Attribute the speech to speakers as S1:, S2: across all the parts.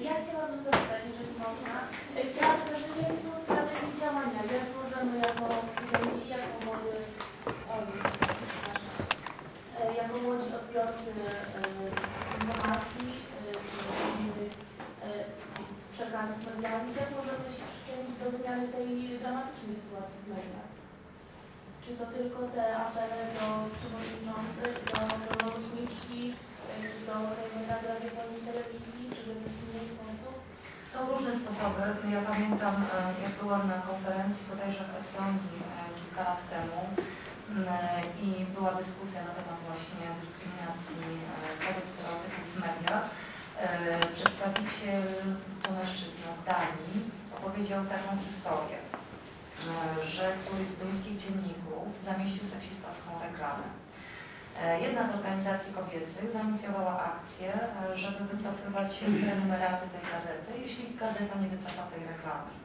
S1: Ja chciałabym zapytać, jeżeli można, chciałabym zapytać, jakie są strategie działania, jak możemy jako studenci, jako młody, jako młodzi odbiorcy e, informacji, e, przekazów medialnych, jak możemy się przyczynić do zmiany tej dramatycznej sytuacji w mediach? Czy to tylko te apele do przewodniczących, do pełnomocniczki, e, czy do Krajowej Rady Radiofonii i Telewizji, czy w jakiś inny sposób?
S2: Są różne sposoby. Ja pamiętam, e, jak byłam na konferencji bodajże w Estonii e, kilka lat temu m, i była dyskusja na temat właśnie dyskryminacji e, wobec stereotypów w mediach. E, Przedstawiciel, to mężczyzna z Danii, opowiedział taką historię, e, że któryś z duńskich dzienników zamieścił seksistowską reklamę. E, Jedna z organizacji kobiecych zainicjowała akcję, e, żeby wycofywać się z prenumeraty tej gazety, jeśli gazeta nie wycofa tej reklamy.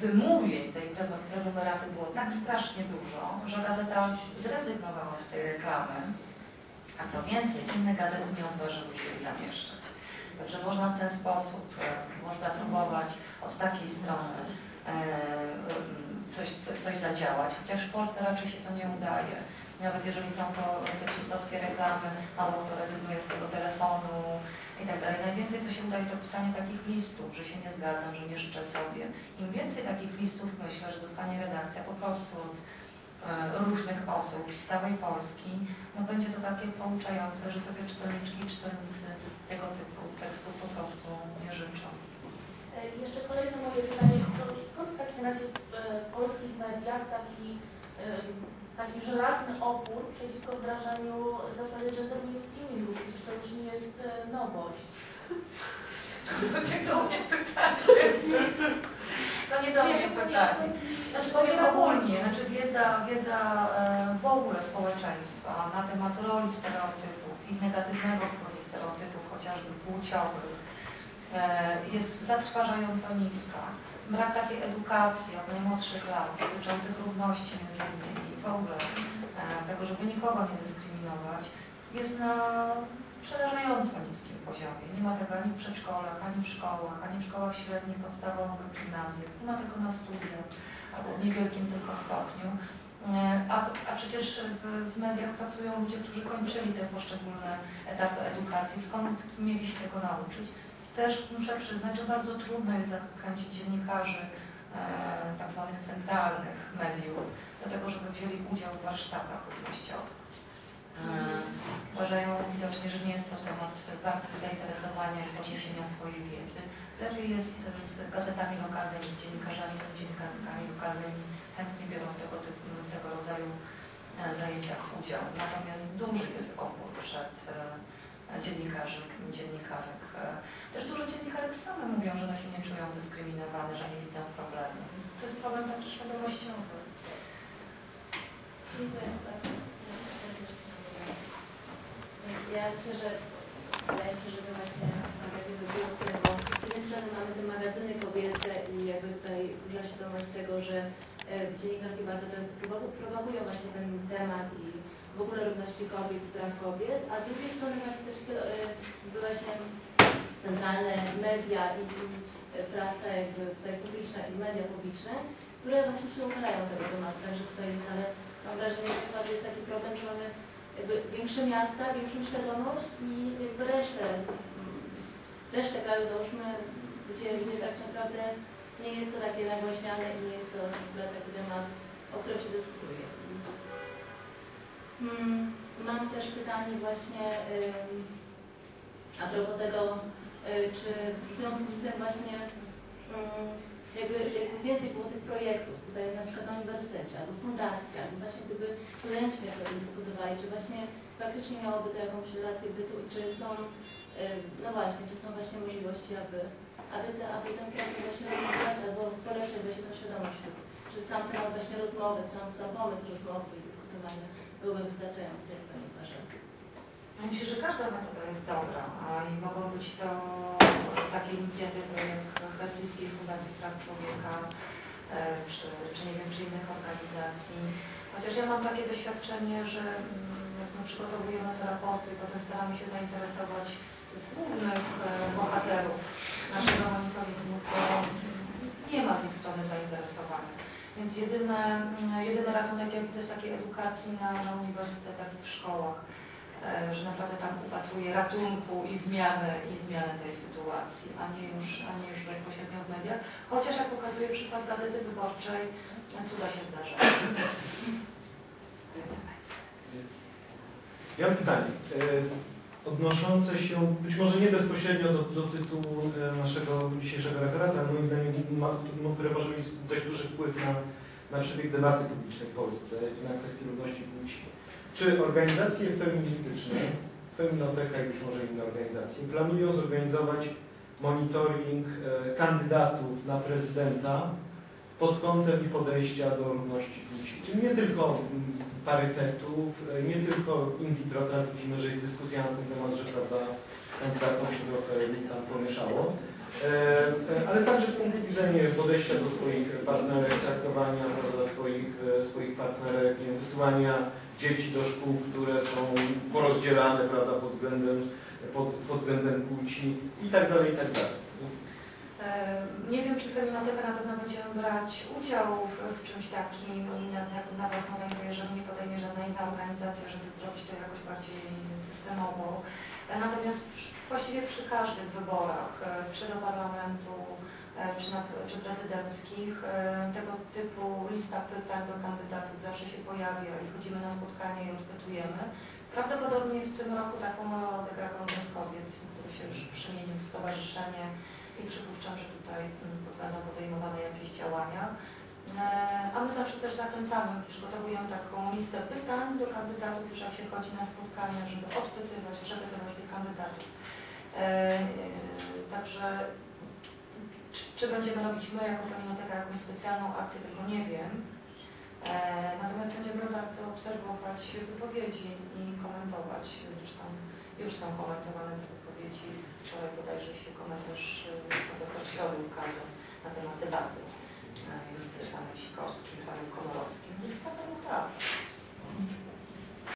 S2: Wymówień tej pre- prenumeraty było tak strasznie dużo, że gazeta zrezygnowała z tej reklamy, a co więcej, inne gazety nie odważyły się jej zamieszczać. Także można w ten sposób, e, można próbować od takiej strony e, coś, co- coś zadziałać, chociaż w Polsce raczej się to nie udaje. Nawet jeżeli są to seksistowskie reklamy, mało kto rezygnuje z tego telefonu i tak dalej. Najwięcej to się udaje to pisanie takich listów, że się nie zgadzam, że nie życzę sobie. Im więcej takich listów myślę, że dostanie redakcja po prostu od e, różnych osób z całej Polski, no będzie to takie pouczające, że sobie czytelniczki i czytelnicy tego typu tekstów po prostu nie życzą.
S1: E, I jeszcze kolejne moje pytanie, to skąd w takim razie w e, polskich mediach taki, e, taki żelazny opór przeciwko wdrażaniu zasady gender mainstreamingu? Przecież to już nie jest e, nowość.
S2: To nie do mnie pytanie. To nie do mnie pytanie. Znaczy powiem ogólnie, znaczy wiedza, wiedza e, w ogóle społeczeństwa na temat roli stereotypów i negatywnego wpływu stereotypów, chociażby płciowych, e, jest zatrważająco niska. Brak takiej edukacji od najmłodszych lat dotyczących równości między innymi w ogóle e, tego, żeby nikogo nie dyskryminować, jest na przerażająco niskim poziomie. Nie ma tego ani w przedszkolach, ani w szkołach, ani w szkołach średnich, podstawowych, gimnazjach. Nie ma tego na studiach albo w niewielkim tylko stopniu. E, A, a przecież w, w mediach pracują ludzie, którzy kończyli te poszczególne etapy edukacji. Skąd mieli się tego nauczyć? Też muszę przyznać, że bardzo trudno jest zachęcić dziennikarzy tak zwanych centralnych mediów do tego, żeby wzięli udział w warsztatach równościowych. E, Uważają widocznie, że nie jest to temat warty zainteresowania i podniesienia swojej wiedzy. Lepiej jest z gazetami lokalnymi, z dziennikarzami, dziennikarzami lokalnymi chętnie biorą w tego, typu, w tego rodzaju e, zajęciach udział. Natomiast duży jest opór przed e, dziennikarzy, dziennikarek. E, Też dużo dziennikarek same mówią, że one się nie czują dyskryminowane, że nie widzą problemu. To jest problem taki świadomościowy.
S1: Dziękuję bardzo.
S3: Ja myślę, że wydaje mi się, żeby właśnie magazyny było tyle, bo z jednej strony mamy te magazyny kobiece i jakby tutaj duża świadomość tego, że e, dziennikarki bardzo teraz propagu- propagują właśnie ten temat i w ogóle równości kobiet i praw kobiet, a z drugiej strony właśnie te wszystkie e, właśnie centralne media i, i e, prasa jakby tutaj publiczna i media publiczne, które właśnie się uchylają tego tematu, także tutaj jest, ale mam wrażenie, że chyba jest taki problem, że mamy jakby większe miasta, większą świadomość i jakby resztę, mm, resztę kraju załóżmy, gdzie, gdzie tak naprawdę nie jest to takie nagłaśniane i nie jest to w ogóle taki temat, o którym się dyskutuje. Pytanie właśnie a propos tego, y, czy w związku z tym właśnie ym, jakby, jakby więcej było tych projektów tutaj na przykład na uniwersytecie albo w fundacji, albo właśnie gdyby studenci mnie sobie dyskutowali, czy właśnie faktycznie miałoby to jakąś relację bytu i czy są, no właśnie, czy są właśnie możliwości, aby, aby, te, aby ten projekt właśnie rozwiązać albo polepszyć właśnie tą świadomość wśród, czy sam temat właśnie rozmowy, sam, sam pomysł rozmowy i dyskutowania byłby wystarczający, jak Pani uważa?
S2: Myślę, że każda metoda jest dobra i mogą być to takie inicjatywy jak Helsińskiej Fundacji Praw Człowieka e, czy, czy nie wiem, czy innych organizacji. Chociaż ja mam takie doświadczenie, że mm, jak my przygotowujemy te raporty potem staramy się zainteresować głównych e, bohaterów naszego monitoringu, to nie ma z ich strony zainteresowania. Więc mm, jedyny ratunek, jak widzę w takiej edukacji na, na uniwersytetach i w szkołach, że naprawdę tam upatruje ratunku i zmiany, i zmiany tej sytuacji, a nie już, a nie już bezpośrednio w mediach. Chociaż jak pokazuje przykład Gazety Wyborczej, cuda się zdarzają.
S4: Ja mam pytanie e, odnoszące się być może nie bezpośrednio do, do tytułu e, naszego dzisiejszego referatu, ale moim zdaniem, ma, no, które może mieć dość duży wpływ na, na przebieg debaty publicznej w Polsce i na kwestię równości płci. Czy organizacje feministyczne, Feminoteka i być może inne organizacje, planują zorganizować monitoring e, kandydatów na prezydenta pod kątem ich podejścia do równości płci? Czyli nie tylko mm, parytetów, e, nie tylko in vitro, teraz widzimy, że jest dyskusja na ten temat, że prawda, kandydatom się trochę tam pomieszało, ale także z punktu widzenia podejścia do swoich partnerek, traktowania prawda, swoich, e, swoich partnerek, nie wysyłania dzieci do szkół, które są porozdzielane prawda, pod, względem, pod, pod względem płci i tak dalej, i tak dalej.
S2: E, Nie wiem, czy Feminoteka na pewno będziemy brać udział w, w czymś takim i na, na, własną rękę, jeżeli nie podejmie żadna inna organizacja, żeby zrobić to jakoś bardziej systemowo. E, Natomiast właściwie przy każdych wyborach, e, czy do parlamentu, e, czy, na, czy prezydenckich, e, tego typu lista pytań do kandydatów zawsze się pojawia i chodzimy na spotkanie i odpytujemy. Prawdopodobnie w tym roku taką rolę odegra Kongres Kobiet, który się już przemienił w stowarzyszenie i przypuszczam, że tutaj mm, będą podejmowane jakieś działania. A my zawsze też zachęcamy, przygotowujemy taką listę pytań do kandydatów, już jak się chodzi na spotkania, żeby odpytywać, przepytywać kandydatów. E, e, Także czy, czy będziemy robić my jako Feminoteka jakąś specjalną akcję, tego nie wiem. E, Natomiast będziemy bardzo obserwować wypowiedzi i komentować. Zresztą już są komentowane te wypowiedzi. Wczoraj bodajże się komentarz profesor Środy ukazał na temat debaty między panem Sikorskim i panem Komorowskim. Więc na pewno tak.